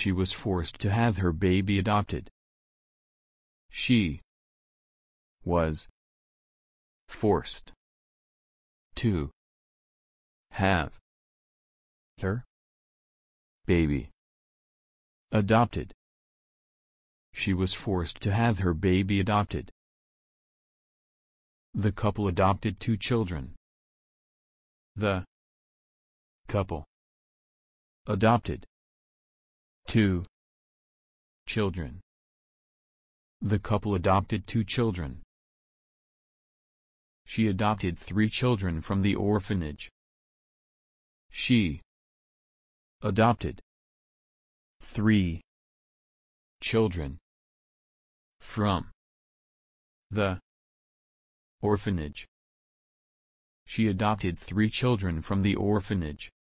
She was forced to have her baby adopted. She was forced to have her baby adopted. She was forced to have her baby adopted. The couple adopted two children. The couple adopted two children. The couple adopted two children. She adopted three children from the orphanage. She adopted three children from the orphanage. She adopted three children from the orphanage.